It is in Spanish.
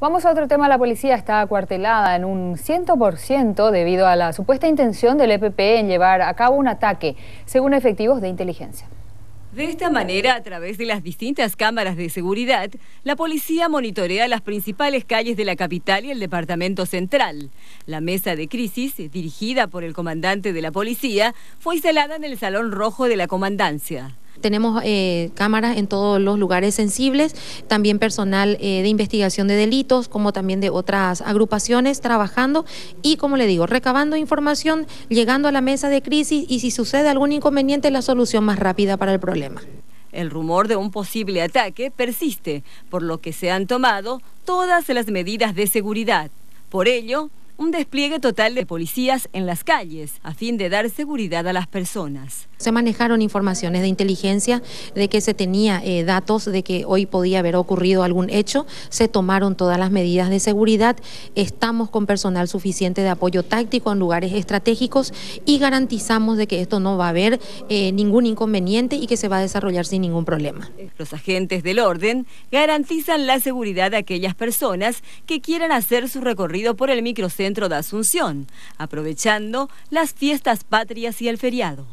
Vamos a otro tema. La policía está acuartelada en un 100% debido a la supuesta intención del EPP en llevar a cabo un ataque, según efectivos de inteligencia. De esta manera, a través de las distintas cámaras de seguridad, la policía monitorea las principales calles de la capital y el departamento central. La mesa de crisis, dirigida por el comandante de la policía, fue instalada en el Salón Rojo de la Comandancia. Tenemos eh, cámaras en todos los lugares sensibles, también personal eh, de investigación de delitos, como también de otras agrupaciones trabajando y, como le digo, recabando información, llegando a la mesa de crisis y si sucede algún inconveniente, la solución más rápida para el problema. El rumor de un posible ataque persiste, por lo que se han tomado todas las medidas de seguridad. Por ello, un despliegue total de policías en las calles a fin de dar seguridad a las personas. Se manejaron informaciones de inteligencia de que se tenía eh, datos de que hoy podía haber ocurrido algún hecho, se tomaron todas las medidas de seguridad, estamos con personal suficiente de apoyo táctico en lugares estratégicos y garantizamos de que esto no va a haber eh, ningún inconveniente y que se va a desarrollar sin ningún problema. Los agentes del orden garantizan la seguridad de aquellas personas que quieran hacer su recorrido por el microcentro de Asunción, aprovechando las fiestas patrias y el feriado.